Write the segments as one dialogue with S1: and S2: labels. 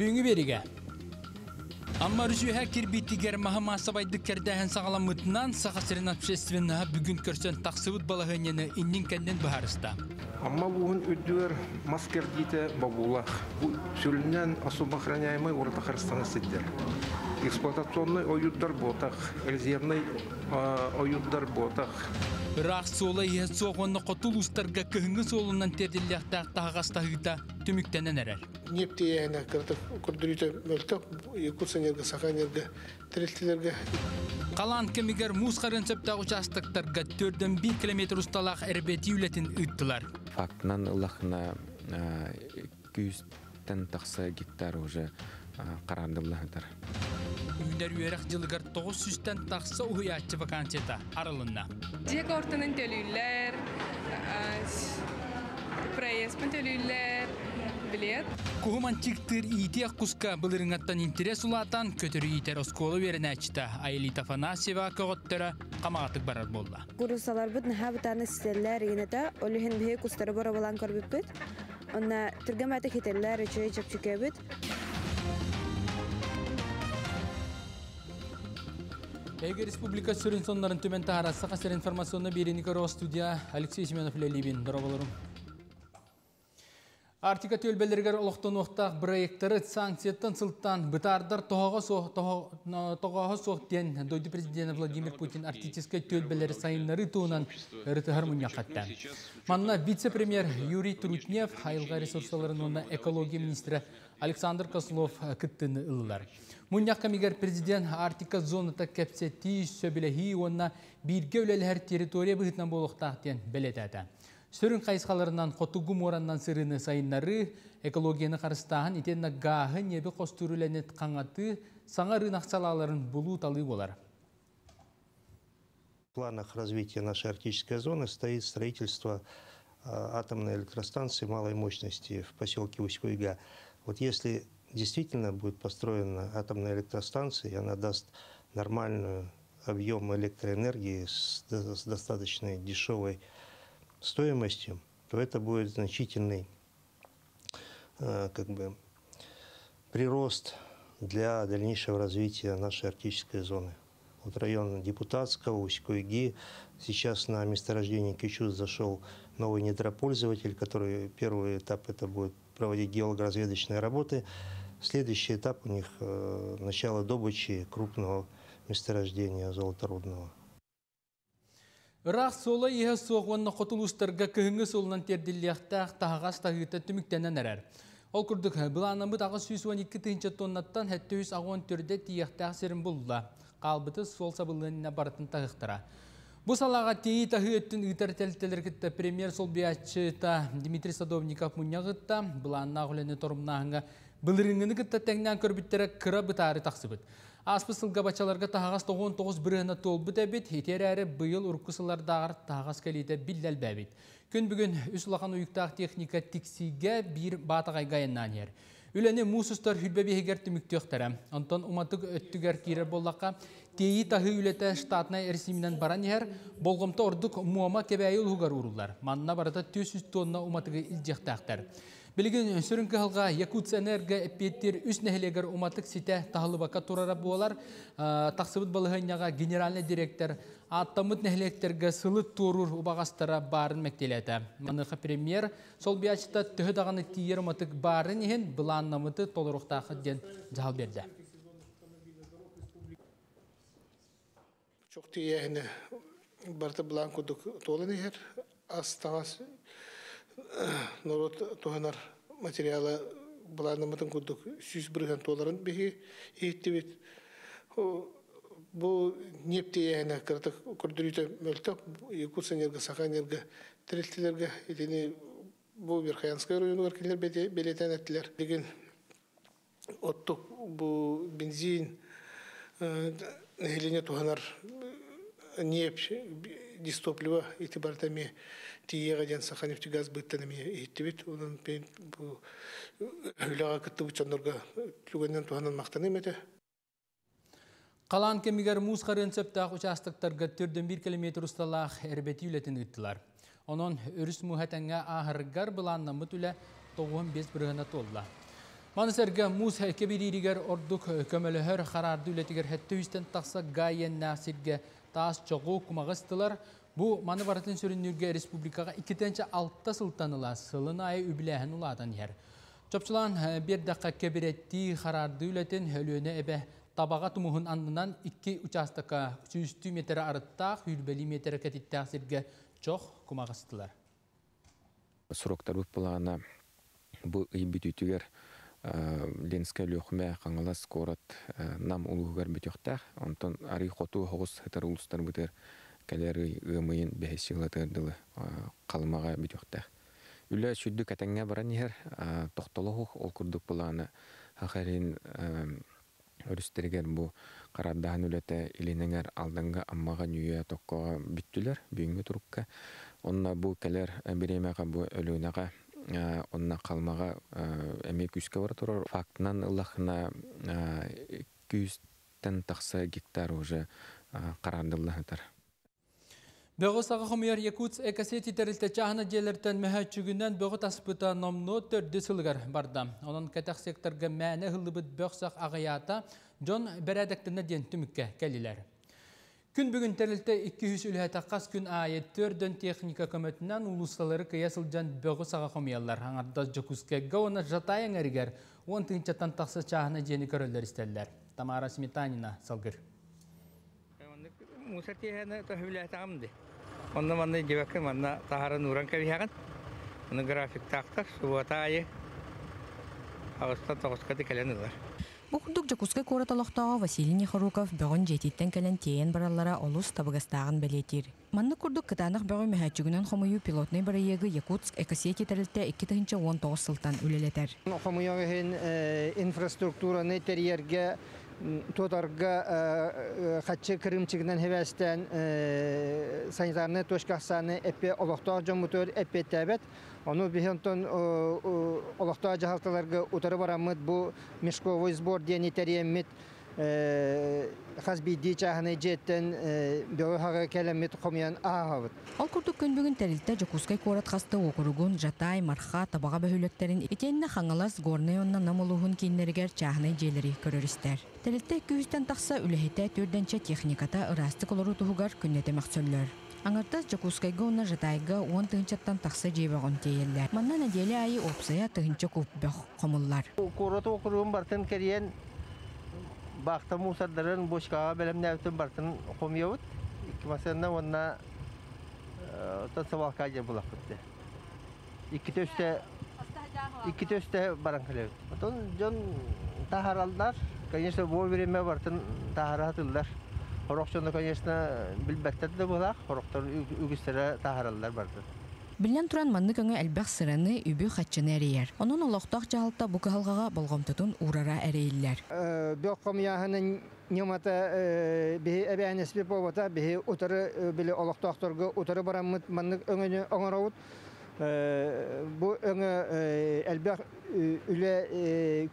S1: Бүгүнгү бериге. Amma rüzühe kirbitiger maha masabайдык кердәһен сағаламытынан сақасырын общественнаha бүгін көрсөн тақсыбыт балahыняны иннин кәнден бахарыста.
S2: Амма бугун үддүөр маскер дите бабулах. Бу сүлүнен особо охраняемый орта Кыргызстана сиддер. Эксплуатационный оюддар ботах, резервный оюддар ботах.
S1: Рақ солы е соғынны қотул ұстарға көхіңгі солынан терділіқтақ тағастағыда түміктенен әрер.
S3: нефтеяна кырдык көрдүрүтө мөлтөк якутс энерго саха энерго тирилтилерге
S1: Қалан кемигер муз қарын сөптағы участықтарға төрден 1 километр ұсталақ әрбеті үлетін ұйттылар.
S4: фактынан ылахына күйістен тақса гектар уже қаранды бұлағыдар.
S1: Үйнер үйерек жылығар 900-тен тақсы ұйатчы вакансията арылынна.
S5: Дек ортанын төлүллер, проездпен төлүллер, билет.
S1: Кухуман чиктыр иитиях куска былырыңаттан интерес улатан көтөрү иитер осколы берен ачта Айлита Афанасьева көгөттөрө камагатык барар болла.
S6: Курусаларбыт наха бутаны сителлер инета, олихин бихе кустары бора балан көрбүппүт. Онна түргематы хителлер үчөй чөпчүкөбүт.
S1: Эге республика сүрін сонларын төмен тағарасы қасыр информационны берені көрі студия Алексей Семенов Лелибин. Дұрабаларым. Артика төлбелергер олықтан оқтақ проекттары санкцияттан сылттан бұтардар тоғағы соқтен дойды президент Владимир Путин артическа төлбелері сайынлары туынан ұрытығар мұнияқатта. Манна вице-премьер Юрий Трутнев, айылға оны экология министрі Александр Кослов күттіні ылылар. Мұнияқ камигер президент Артика зонында кәпсетті сөбілігі онына бірге өлелер территория бұғытынан болуқтақтен білетеді. Сөрін қайысқаларынан қотугу мораннан сырыны сайыннары экологияны қарыстағын итен гағы небі қостүріленет қаңаты саңа рынақсалаларын бұлу талы болар.
S7: В планах развития нашей арктической зоны стоит строительство а, атомной электростанции малой мощности в поселке Усть-Куйга. Вот если действительно будет построена атомная электростанция, и она даст нормальную объем электроэнергии с, с достаточно дешевой стоимостью, то это будет значительный э, как бы, прирост для дальнейшего развития нашей арктической зоны. Вот район Депутатского, Усть-Куйги. Сейчас на месторождение Кичуз зашел новый недропользователь, который первый этап это будет проводить геологоразведочные работы. Следующий этап у них э, начало добычи крупного месторождения золоторудного.
S1: Рақ солы еhe соғуанна қотылыстарға көхіңі солынан терділіяқтақ тағағас тағыта түміктенен әрәр. Ол күрдік бұланымы тағы 112 тыынча тоннаттан хәтті үз ағуан түрде тияқтақ серін бұлла. Қалбыты сол сабылығына барытын тағықтыра. Бұл салаға тейі тағы өттін үтір тәлтелер премьер сол Дмитрий Садовников мұнияғытта бұланна ғылыны торымнағыңа бұлырыңыны кітті тәңнен көрбіттері кыра бұтары тақсыбыт. Аспы сылға бачаларға тағас 99 біріғына толбы дәбет, етер әрі бұйыл ұрқысылардағыр тағас кәлейді білдәл бәбет. Күн бүгін үс лақан ұйықтақ техника тиксиге бір батағай ғайыннан ер. Үләне мусустар хүлбе бейгер түміктіқтірі. Антон уматық өттігер кейрер боллаққа тейі тағы үлеті штатына әрсімінен баран ер, болғымта ордық муама кебәйіл хугар. Манна барата 200 тонна уматығы илжектақтар. Білген сүрінкі халға Якутс энерго эппеттер үс нәхелегер уматық сите тахылыбака турара болар. Тақсыбыт балығыняға генеральный директор аттамыт нәхелектерге сылы турур убағастара барын мәктелеті. Маныға премьер сол биячта түхі дағаны тиер уматық барын ехен бұланнамыты толыруқтақы ден жал берді.
S3: Иттибит бу нефтеяхне кыртык көрдүрүтө мөлтөк якутс энерго саха энерго белетен эттилер деген оттук бу бензин Хелене туханар нефть дистопливо итибартами тиега ден саха нефтегаз быттанами иттибит онун пен бу үлага кытты бучаннорга түгөннен туханан мактан эмете
S1: Қалан кемигер муз қарын участықтарға түрден 1 км ұсталақ әрбеті үлетін үттілар. Онын өріс мұхәтәңе ағырғар бұланна мұт үлі 95 бірғына толла. Манысерге мус кебириригер ордук көмөлөһөр харарды үлетигер хеттүстен тақса гайен насирге таас чоғу кумағыстылар. Бу маны баратын сүріннүрге республикаға икітенче алтта сылтаныла сылын айы үбіләхін ұладан ер. Чопчылан бір даққа кебіретті харарды үлетін өлөне әбе табаға аннынан икки участокка 300 метр арыттақ, 150 метр кәтиттақ сирге чоқ
S4: бұл үйбітүтігер Ленская лөхмә қаңалас корат нам улугар битөхтәх онтон ари хоту хогус хытар улустар битер кәләри гымыйын бәһәсилатырдылы калмага битөхтәх үлә шүддү кәтәңгә баран иһер тохтолох ол курдук буланы хахарин өрүстергер бу карардаһан үләтә иленеңер алдыңга аммага нүйә tokkога биттүләр бүгүнгө турукка. Онна бу кәләр биремәгә бу өлүнәгә онна қалмаға әме күске бар тұрар фактынан ылахына күстен тақса гектар уже қарардыллахытар
S1: Бөгө сага хомер Якутс экасети терилте чахна желертен мәһәчүгүннән бөгө таспыта номно төрдү сылгар барда. Онон кәтәк секторга мәне хылыбыт бөксак агыята Джон берәдәктәне ден түмүккә кәлиләр. Күн бүгін тәрілті 200 үлі таққас күн айы төрден техника көмөтінен ұлысталары киясылжан бөғі саға қомиялар. Аңарда жокуске гауына жатайын әрігер 10 тыңчаттан тақсы чағына жені көрілдер істелілер. Тамара Сметанина салгыр.
S8: Мусар тиһәне тәһүлә тагымды. Онда манны дебәккә манна тахара нуран кәбиһәгән. Оны график суата айы. Дикәләнеләр.
S9: Бухурдук жакускай кораталоқтағы Василий Нехаруков бөгін жетиттен кәлен тейен бараллара олус табыгастағын бәлетир. Манны курдук кытанық бөгі мәхәчігінен хомою пилотный барайығы Якутск экосети тәрілті 2-19 сылтан үлелетер.
S10: Хомойығы хен инфраструктураны терьерге тотарга хатчы кырымчыгынан хевестен санитарны точкасаны эпе олохтоо жомутөр эпе тәбет Ону бихентон олохтоо жахалталарга утары барамыт бу мешковой сбор дени териеммит хазбиди чаханы жеттен бөгі хага келеммит хомян ахабыт.
S9: Ол курдук күн тәрілті жокускай корат хасты окуругун, жатай, марха, табаға бөхүлөктерин итенне хаңалас горный онна намылуһун киннергер чаханы желери көрөрістер. Тәрілті күстен тақса үлехете түрденче техниката ырастык олору туһугар күннете мақсөллөр. Аңартас жокускайга уна жатайга 10 тыгынчаттан тақса жейбағын тейеллер. Манна неделе айы опсая тыгынча көпбөх қомыллар.
S10: Корот окуруун бартын кериен бақта мусардарын бошкаға белем нәвтін бартын қомиявыт. Ики масарына онна тан сабалка же булак битти. Икки төсте баран келебит. Отон жон тахаралдар, конечно, бо время бартын тахаратылдар. Конечно, билбәттер дә булак, хороктор үгүстәре тахаралдар барды.
S9: Билен туран манны көңө әлбәк сыраны үбү хатчыны әрейер. Онун олоқтақ жағалта бұ кығалғаға болғымтытын урара әрейілер.
S10: Бөк қомияғының немата бихи әбәнес бі болбата, бихи утары білі олоқтақтырғы утары барамыт манны оңырауыт. Бу өңі үле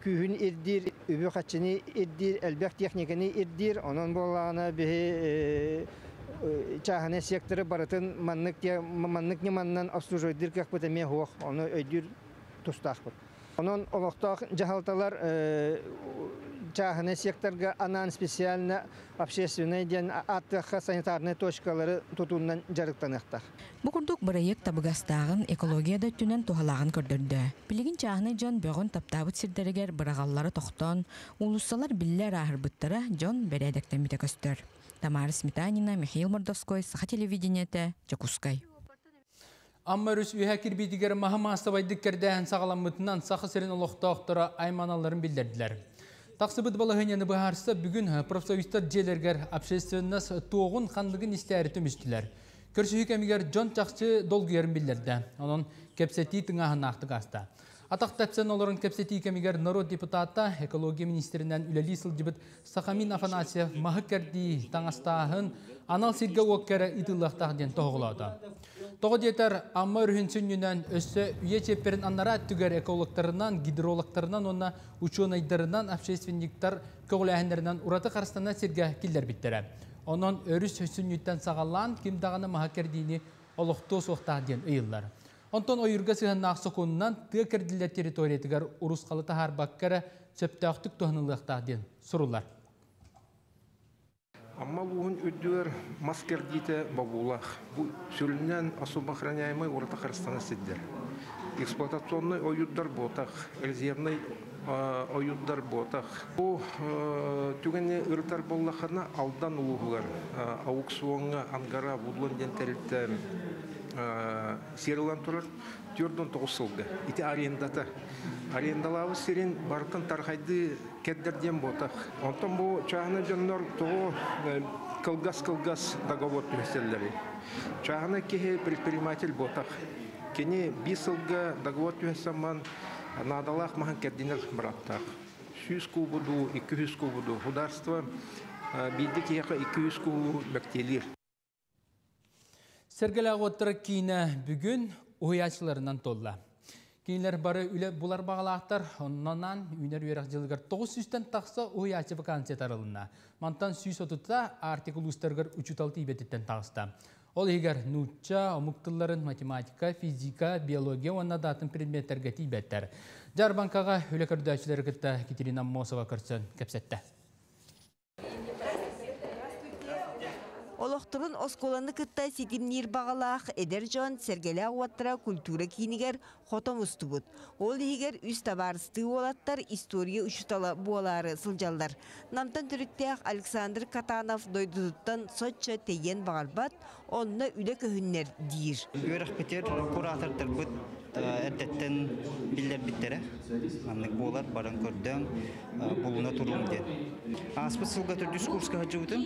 S10: күйін ирдир, үбү хатчыны ирдир, әлбәк техниканы ирдир, онун болағына бихи чахане секторы барытын маннык маннык не маннан обслуживать как бы теме хох оны өйдүр тустах бут онон олоктак жахалталар чахане секторга анан специально общественный ден аттыха санитарный точкалары тутуннан жарыктанактак
S9: Бу курдук барайык табыгастагын экологияда түнен тухалагын көрдөрдө. Билигин чахны жон бөгөн таптабыт сирдерегер бырағаллары тоқтон, улуссалар биллер ахырбыттара жон бередектен митекөстөр. Тамара Сметанина, Михаил Мордовской, Саха телевидениете, Жакускай.
S1: Аммарус үйә кирбидигер махама астабайдык кердәһән сағаламытынан сақы сирен олықтақтыра айманаларын білдерділер. Тақсыбыт балығыняны бұхарса бүгін профсоюзтар желергер общественнас тоғын қандығын істәрі түмістілер. Кәмігер Джон Чақчы долгүйерін білдерді. Оның кепсети тыңағын ақтық аста. Атақ тәпсен оларын кепсети кәмігер народ депутата экология министрінен үләли сылжыбыт Сахамин Афанасьев мағы кәрді таңастағын анал сирге өккәрі итылықтақ ден тоғылады. Тоғы детер амма үрхінсүннен өссі үйе чепперін аннара түгер экологтарынан, гидрологтарынан, онна ученыйдарынан, общественниктар көгіләхіндерінен ураты қарыстана сирге килдер биттері. Онон өріс өссүннүттен сағалан кимдағаны маға кәрдейіні олықту соқтақ ден ұйылар. Онтон ойырга сыһыннаах сокуннан тыа кірділі территориятыгар урус қалыта харбаккара сөптөқтік тоһынылықтақ ден сурулар.
S2: Амма лугун үддүер маскер дите бабулах. Бу сүлүнен особо охраняемый урта Кыргызстана сиддер. Эксплуатационный оюддар ботах, резервный а, оюддар ботах. Бу а, түгене ыртар боллахана алдан улугулар. А, Аукционга ангара будлон дентеритте серилан турар тюрдон тоғысылды. Ити арендата. Арендалавы сирен бартын тархайды кеддерден ботақ. Онтан бұл чағыны жоннор тоғы кылгас-кылгас договор түхеселлери. Чағыны кеhe предприниматель ботақ. Кені бис ылга договор түхесаман надалақ махан кеддинер бараттақ. 100 кубуду, 200 кубуду. Хударство билди кеха 200 кубу бәктелер.
S1: Сергелі ағоттыры кейіні бүгін ұяшыларынан толла. Кейінлер бары үлі бұлар бағалақтар, оннан үйнер үйерақ жылығар 900-тен тақса ұяшы вакансия тарылына. Мантан сүйс отытта артикул ұстарғар 3-6 ибеттен тағыста. Ол егер нұтча, омықтыларын математика, физика, биология, онна датын предметтерге тейбеттер. Жарбанкаға үлі көрдәшілер кітті Катерина Мосова көрсін кәпсетті.
S11: Олохтурун осколаны кытта ситимнир бағалақ эдер жон сергеле ауаттыра культура кийнигер хотом устубут. Ол егер үс табарысты олаттар история учутала буолары сылжалдар. Намтан түріттеақ Александр Катанов дойдудуттан сотча теген бағарбат, онна үлі көхіннер дейір.
S12: Өрөх бітер куратордар бұд әрдеттен биллер биттере. Маннык болар баран көрдөң булуна турум ден. Аспыт сылга түрдүс курска хаджыбытым.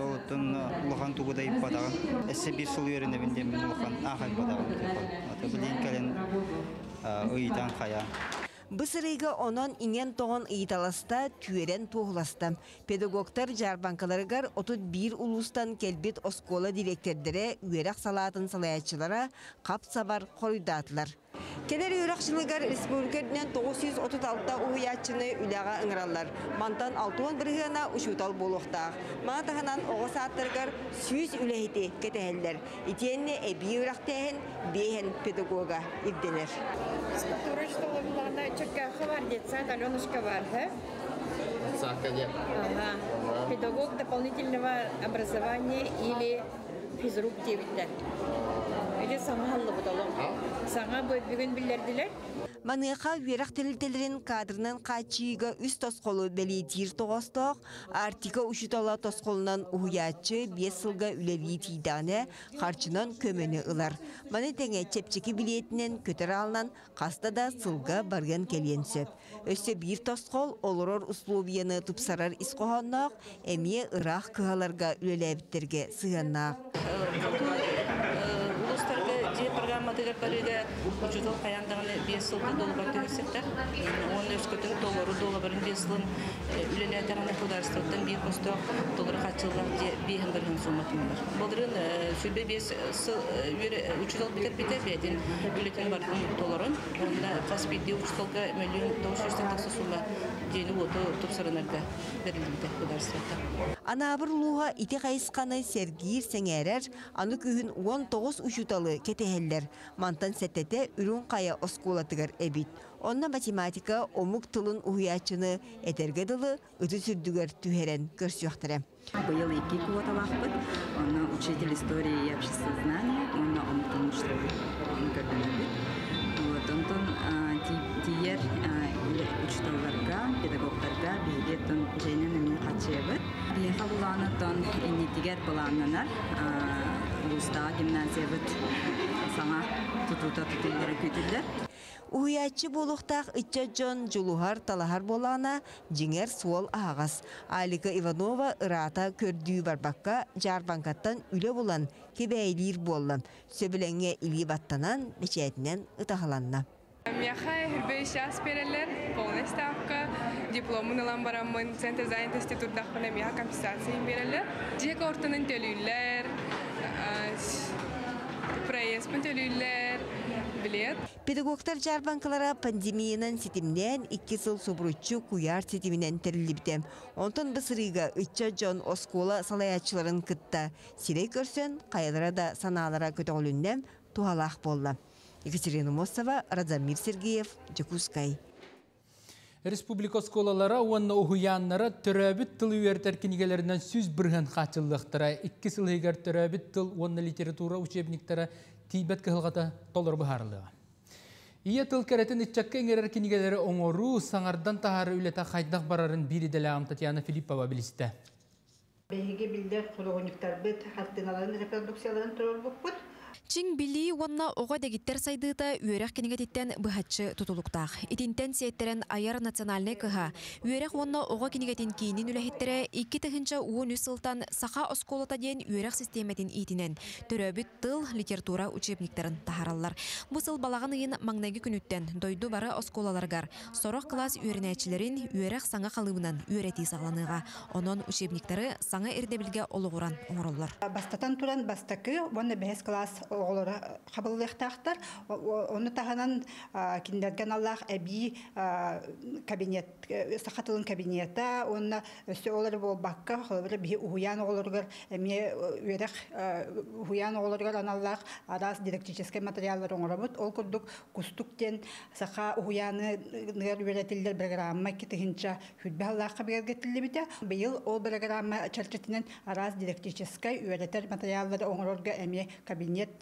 S12: Отын улахан тугуда иппадаган. Эссе бир сыл бендем мен улахан ахай падаган. Аты билин кален ыйтан хая.
S11: Бысырыйга онон инген тоғын ыйталаста түйерен туғласта. Педагогтар жарбанкаларыгар отут бир улустан келбет оскола директордері үйерек салатын салаячылара қап сабар қорыдатылар. Кенер үйрақшылыгар республикадынан 936 уйачыны үләға ыңыралар. Мантан 6 біргіна ұшутал болуқтақ. Мантағынан оғы сааттыргар сүйіз үләйті кетәхелдер. Итенне әбі үйрақтайын бейхен педагога
S13: что была чекка хавар детсад Аленушка Варха. Ага. Педагог дополнительного образования или физрук дебиттер. Или саңа халлы бұдалым. Саңа бүгін білдерділер.
S11: Маныға верақ тәлітелерін кадрынан қачиға үс тосқолы бәлі тир тоғыстоқ, артика ұшытала тосқолынан ұхуячы бес сылға үләві тейданы қарчынан көмені ылар. Маны тәңе чепчекі билетінен көтір алынан қаста да сылға барған келен сөп. Өсі бір тосқол олырор условияны тұпсарар исқоғаннақ, әме ұрақ кығаларға үләләбіттерге сығаннақ.
S14: Программатыгар барыга учутул каяндаганы бес сылды долбар төгүсеттер он өскөтүн доллару долларын бес сылын үлелетараны хударствоттан бир косток доллар качылган же бейхин бирхин сумматындар болдырын сүлбе бес учутул битер битер бедин онда миллион тогуз такса сумма хударствоттан
S11: Анабыр луға ите қайысқаны сергир сәңәрер, аны күйін 19 ұшуталы кетехеллер. Мантан сәттете үрін қая осколатығар әбит. Онна математика омук тылын уячыны этергедылы ыты сүрдүгөр түһерен көрсүөхтәрә.
S15: Был iki квота лахпыт, он учитель истории и общества знания, он омтун что он Вот он тиер учителларга, педагогтарга бигеттен женен эме качебыт. Биха буланытон иннитигер булананар, улуста гимназиябыт саңа тутута тутуллары күтүллер.
S11: Уячы болуқтақ итча жон жулухар талахар болана жиңер суол ағас. Алика Иванова ырата көрдүү барбакка жарбанкаттан үлі болан кебәйлер болан. Сөбіленге илги баттанан бечетінен ытахаланна.
S5: Мяха хербей сейчас перелер, полная ставка, дипломын алан барамын, центр занятости турдақпына мяха компенсация берелер. Жек ортанын төлүлер, проездпен төлүлер, билет.
S11: Педагогтар жарбанкалара пандемиянан ситимнен 2 сыл субруччу куяр ситиминен терилибитем. Онтон бысырыга ытча жон оскола салаячыларын кытта. Сирей көрсөн, кайылара да саналара көтөглүннем тухалах болла. Екатерина Мосова, Радзамир Сергеев, Джекускай.
S1: Республика сколалара уанна ухуяннара төрөбүт тыл үйертер кинигелеринен сүз бирген хачыллыктара икки сылыгар төрөбүт тыл уанна литература учебниктара тийбет кылгата толор бахарлыга. Ия тыл керетин итчакка эңерер кинигелери оңору саңардан тахары үлета хайдах барарын бири делегам Татьяна Филиппова билисте.
S16: Беһиге билдер хологониктар бит хаттыналарын турар буппут.
S17: Чин били уонна ого дегиттер сайдыта үөрэх кинигетиттен быхатчы тутулуктаах. Итинтен сеттерен аяр национальный кыха. Үөрэх уонна ого кинигетин кийинин үлэхиттере икки тыхынча уон үсылтан саха осколата ден үөрэх системетин итинен. Төрөбүт тыл литература учебниктерин тахараллар. Бу сыл балаган ыйын маңнаги күнүттен дойду бары осколаларгар. Сорох класс үөренәчилерин үөрэх саңа калыбынан үөрети сагланыга. Онон учебниктері саңа эрдебилге олугуран оңороллар.
S16: Бастатан туран бастакы, онна бәһес класс оголора хабыллыктаахтар. Оны таханан киндерген Аллах әби кабинет, сахатылын кабинета, онна өсө олар бол бакка, холбыр би уян оголоргар, эме үерек уян оголоргар аналлах арас дидактический материаллар оңоробут. Ол курдук кустуктен саха уяны нер үеретиллер программа китихинча хүдбе Аллахка бергетилли бите. Быйыл ол программа чарчытынан арас дидактический үеретер материаллар оңорорга эме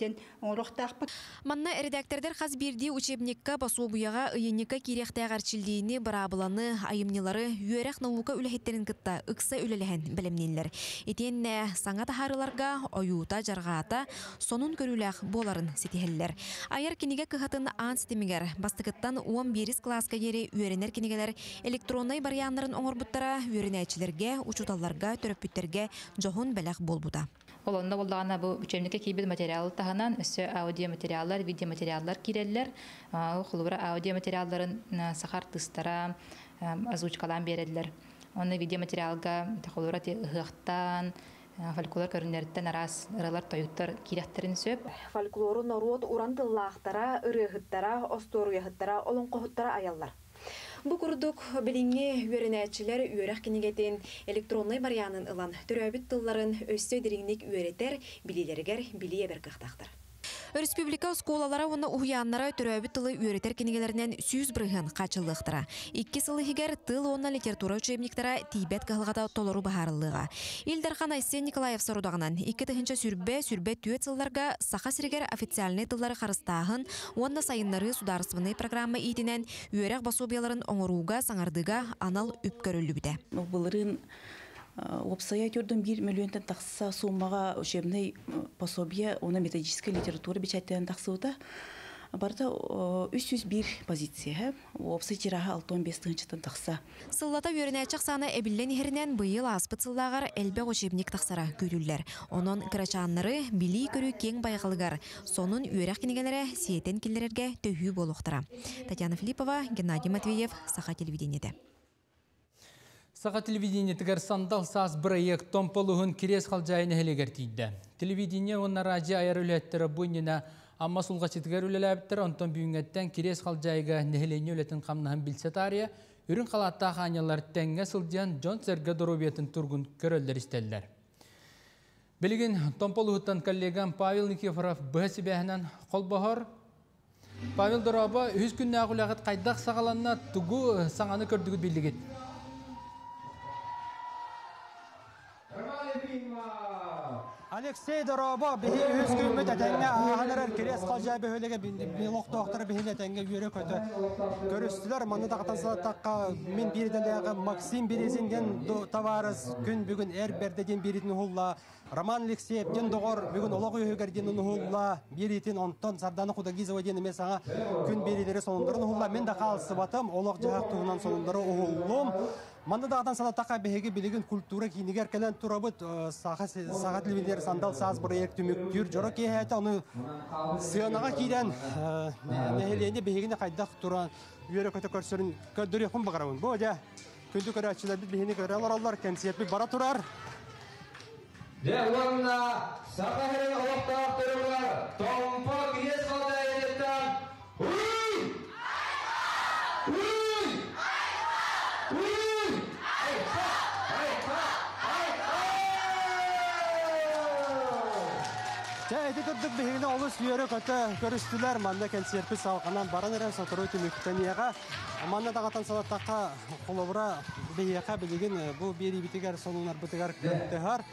S16: кабинеттен оңорохтаахпыт.
S17: Манна редактордер хаз бирди учебникка пособуяга ыйынника кирехтәгәрчилдиини барабыланы айымнылары үерек наука үләхеттерин кытта ыкса үлелеген белемнелер. Итенне саңа тахарыларга оюта жаргаата сонун көрүләх боларын сетихеллер. Аяр киниге кыхатын ан ситемигер бастыкыттан 11 класска ери үеренер кинигелер электронный барьяннарын оңорбуттара үеренәчилерге, учуталларга, төрөппүттерге жохон белек болбуда.
S18: Олонда болдағана бұл учебникке кейбір материал тағынан өсі аудиоматериаллар, видеоматериаллар киреллер. Құлыбыра аудиоматериалларын сахар тыстара озвучкалан береділер. Оны видеоматериалга құлыбыра ұғықтан, фольклор көрінерттен арас ыралар тойуттар кирехтерин сөп.
S19: Фольклору норот уран тыллаахтара, ырыхыттара, осторуяхыттара, олон қоһуттара аяллар. Бу курдук билиңе үөренәчилер үөрәк кинигетин электронный барьянын ылан тылларын өссө дириңник үөретер билилергер билие бер.
S17: Республика сколалара оны уяннара төрөбүт тылы үөретер кинигелеринен сүүз бырыгын качылыктыра. Икки сылыхигер тыл онна литература учебниктара тийбет кылгата толору бахарылыга. Илдархан Айсен Николаев сорудагынан икки тыгынча сүрбе сүрбе түйет сылларга саха сиригер официальный тыллары харыстаахын, онна сайыннары сударственный программа итинен үөрек басобияларын оңоруга саңардыга анал үпкөрүлү бите.
S20: Былырын Опсая көрдім бір миллионтен тақса суммаға учебный пособие, оны методическая литература бечаттен тақсыуыда. Барда 301 позиция, опсы тираға 6-15 тыңчытын тақса.
S17: Сыллата өрінәчік саны әбіллен ерінен бұйыл аспыт сыллағар әлбе учебник тақсара көрілдер. Онын кірачанлары били көрі кең байғылығар. Сонын өрәк кенегелері сиетен келерерге төхі болуқтыра. Татьяна Филиппова, Геннадий Матвеев, Саха телевидениеде.
S1: Саға телевидение тігер сандал саас проект томполуғын керес қалжайыны хелегер тейді. Телевидение онна радио айар үлеттері бұйнына амма сулға четігер үлеләбіттір, онтон бүйінгеттен керес қалжайыға нехелене үлетін қамнағын білсе тария, үрін қалатта қанялар тәңге сылдиян Джон Серге Доробиятын тұрғын көрөлдер істелдер. Томполуғыттан коллегам Павел Никифоров бұхасы бәхінен қол бұхыр, Павел Дороба үз күнне ағылағыт қайдақ сағаланна тұғу саңаны көрдігі білдігет.
S21: Алексей Доробо бихи үз күммүт әтәңгә аханарар керес қалжай бөхөлеге билок доктор бихил әтәңгә үйрө көтө. Көрүстүлөр маны тактан салаттакка мен бирдендегі Максим Березинден товарыз күн бүгүн эр бердеден биридин хулла. Роман Алексеев ден доғор бүгін олық үйігер ден ұнығылла беретін онтон сарданы құдагизова ден емес аңа күн бередері сонындырын ұғылла. Мен де қалысы батым олық жағақ тұғынан сонындыры ұғылым. Манда дағдан салатаққа бәхеге білеген культура сағат левелер сандал саз көрәлар алар кәнсиет бара тұрар.
S22: Devamla Sakarya'nın olaktaktırırlar. Tompa Güneş Kaldayetten. Huy! Huy! Huy!
S21: Жа, эти көрдік бігіне олыс үйері көті көрістілер манна кәлсерпі салқанан баран әрен сотыру түміктен еға. Манна дағатан салаттаққа қолыбыра бейеқа білеген бұл бері бітігер соныңар бітігер көттігер.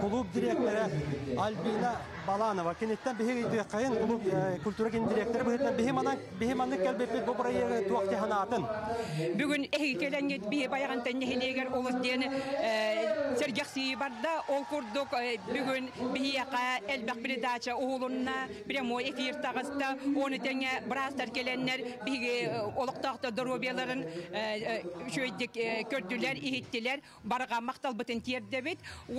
S21: Клуб директоры Альбина Баланова. Кенеттен бихи қайын клуб культура кен директоры бұхетнен бихи манан бихи манны кәлбеппет бұл бұрайы туақты ханатын.
S23: Бүгін эхи келенгет бихи баяған тәннехелегер олыс дені сергекси барда ол курдук бүгін бихияқа элбек передача уғылынна прямой эфир тағыста оны тәңе бірастар келеннер бихи олықтақты дробияларын шөйдік көрділер, ихиттілер, барға мақтал бұтын тердебет.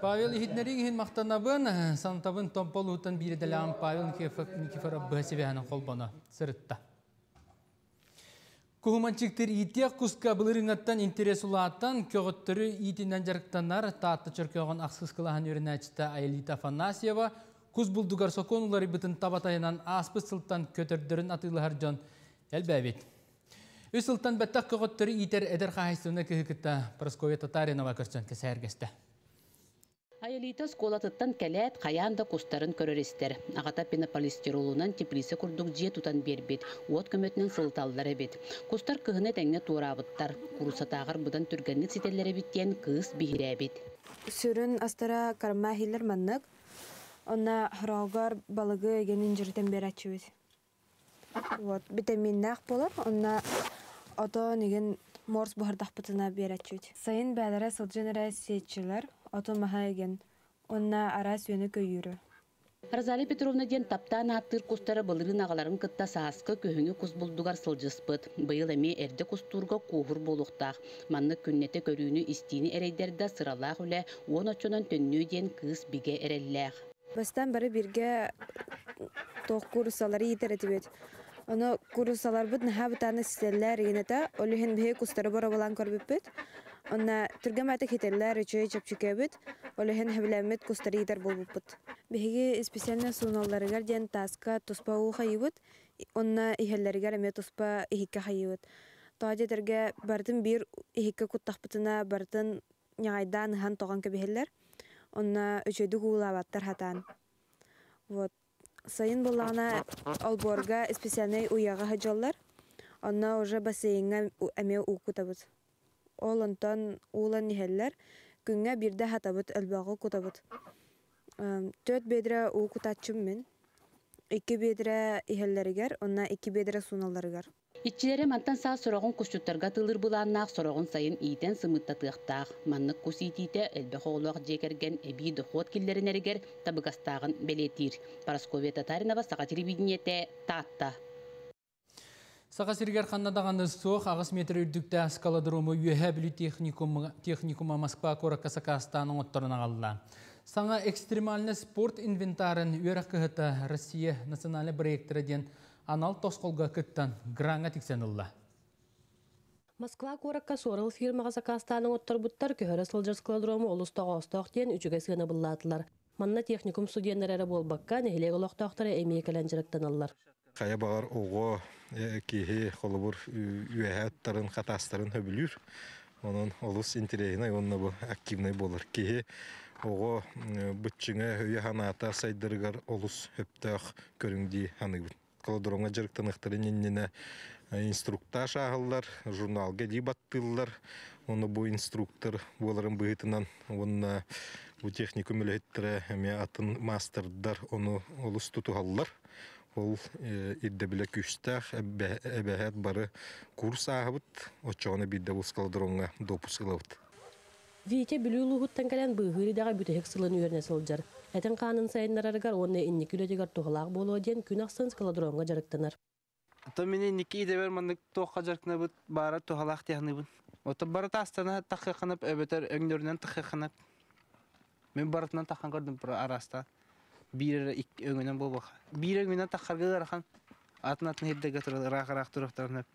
S1: Павел Ихиднерин хин мақтанабын, сантабын томпол утан биределян Павел Никифоров бөхсебеһанын қолбаны сырытта. Кухуманчиктер итек куска былырыңаттан интерес улааттан көгөттөрү итинен жарыктанар таатты чөркөгөн аксыз кылахан өрүнәчта Аэлита Афанасьева куз булдугар соконулары бытын табатайынан аспы сылтан көтөрдөрүн атылыхар жон элбәбит. Үс сылтан бәттак көгөттөрү итер эдер хахайсына кыһыкытта Прасковья Татаринова көрсөн кесәргесте.
S24: Айылита сколатыттан кәләт қаян да кустарын көрөрестер. Ағата пенополистиролунан теплисе күрдік же тутан бербет. От көмөтінен сылталлар әбет. Кустар кыһыны тәңне турабыттар. Курусатағыр бұдан түргенлік сетелері биттен кыз бихире әбет.
S25: Сүрін астара карма хилер маннык. Онна хрогар балыгы генин жиртен берачыбыз. Вот, витаминнах болар. Онна ото неген морс бухардах бутына берачыбыз. Сайын бәләрә сылжынара сетчилер. Ото маһайген. Онна ара сүйені көйүрі.
S24: Розалия Петровна ден таптан аттыр кустары былырын ағаларын кытта сааскы көһүңү кус булдугар сылжыспыт. Быйыл эми эрде кустурга куһур болуктак. Манны күннете көрүүнү истини эрейдерде сыралаах үле он очонон төннүү ден кыз биге эреллээх.
S25: Бастан бары бирге тоқ курсалары итеретибет. Оны курсалар бут наха бутаны сителлер генета, олухен бе кустары бара балан көрбүппүт. Онна түргәмәте хителләр өчөй чөпчүкәбит, олехен хәбләмет кустаридер булбыппыт. Беге специально суналларыгар ден таска туспа у хайыбыт, онна ихелләргә эме туспа ихиккә хайыбыт. Таҗа тергә бардым бир ихиккә куттахпытына бардын няйдан хан тоган кебеләр. Онна өчөйдү гулабаттар хатан. Вот. Сайын булана алборга специальный уяга хаҗаллар. Онна уже бассейнга эме укутабыз ол онтон уулан иһэллэр күнгэ бирдэ хатабыт өлбөгө кутабыт төт бедре уу кутаччым мен икки бедре иһэллэригер онна икки бедре суналларыгар
S24: Итчилери мантан саа сорогун кустуттарга тылыр булааннаах сорогун сайын иитен сымыттатыахтаах. Маннык кус итиите элбэх оолуах жекерген эби дохуот киллеринеригер табыгастаагын белетир. Парасковия Татаринова саға телевидениете таатта.
S1: Саға сиргер қаннадағаны соқ ағыс метр үрдікті скалодрому үйе техникума Москва Кора Сакастаның оттарына қалды. Саңа экстремальны спорт инвентарын үйерақ кіғыта Россия национальный проекттері ден анал тосқолға гранға тіксен ұлла.
S26: Москва коракка сорыл фирмаға Сакастаның оттар бұттар көхірі сылжыр скалодрому олыстағы остақ ден үчіге сыны бұлладылар. Манна техникум студенттері болбаққа нехілегі олықтақтары әмей кәләнжіріктен алылар.
S27: Қая бағар оғы кихи холобур үәһәттарын хатастарын хөбүлүр. Онун олус интересный онна бу активный болар. Кихи ого бытчыңа хөйө ханата сайдыргар олус хөптөх көрүңди ханыгыт. Колодромга жарыктаныктарын иннене инструктаж агыллар, журналга дибаттыллар. Оны бу инструктор боларын быытынан онна бу техникум үлеттері әме атын мастердар оны олус тутугаллар. Ол ирде биле күстах эбэһэт бары курс аһыбыт очоны бидде бускалдыронга допуск ылабыт
S26: Вите бүлүүлүгуттан кэлэн быыгыры дага бүтэхек сылын үйөрне сылжар. Этен канын сайыннараргар онны инни күлөтигар тухалаак болоо диен күн аксын скаладронга жарыктанар.
S28: То ники идебер мандык жаркына бара бут. Ото бара тастана тахыкынып эбетер өңнөрүнөн тахыкынып. Мен барытынан тахан көрдүм бир араста. Бир ик өңүнөн болбок. Бир өңүнөн тахарга гарахан. Атын атын хеддеге тура рак рак туруктарып.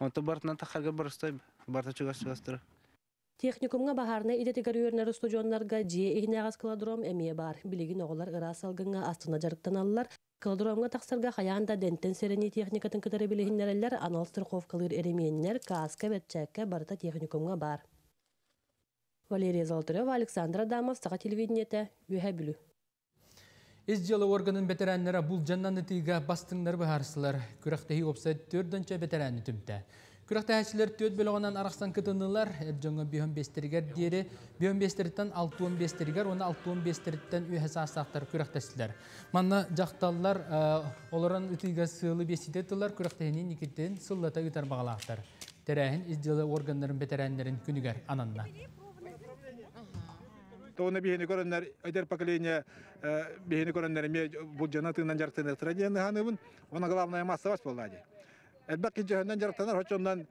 S28: Ото барытынан тахарга барыстай барта чугас чугас тура.
S26: Техникумга бахарна идетигар үйөрнөр студионнарга жие ихнеагас каладром эмие бар. Билигин оголар ыраа салгынга астына жарыктаналлар. Каладромга таксарга хаянда дентен серени техникатын кытары билихиннерелер анал страховкалыр эремиеннер кааска бетчекке барта техникумга бар. Валерия Золотарева, Александр Адамов, Саға телевидениете, Юхэ Бүлі.
S1: Из жылы органын ветераннара бұл жаннаны тыйга бастыңдар бахарсылар. Күрақтахи опса төрдінші ветераны түмті. Күрақтахачылар төт бөліғынан арақсан кытынылар, әбжоңы бүйін бестергер дері, бүйін бестеріттен 6 бестергер, оны 6 бестеріттен үйәс астақтар күрақтасылар. Манна жақталлар оларын үтіға сылы бесидетілар, күрақтахinin никеттен сыллата үтар бағалақтар. Тәрәхін из жылы органнарын ветераннарын күнігер ананна.
S29: Тоона бихини көрөннөр өдер поколение бихини көрөннөр ме бу жана главная масса вас болдади элбек жаһаннан жарыктанар хочондан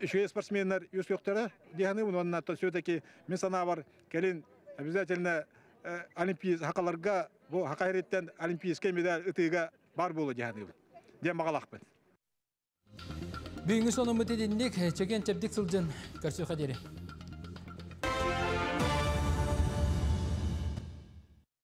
S29: үшү спортсменнер юс yoktara диханыбын онна то все таки мен сана обязательно хакайреттен олимпийский медаль ытыга бар диханыбын дем.